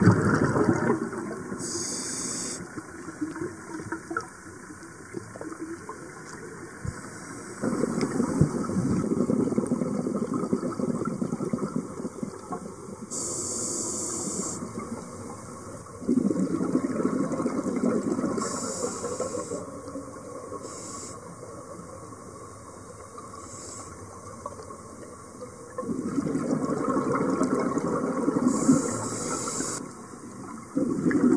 Grrrr. you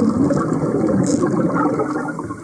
Thank you.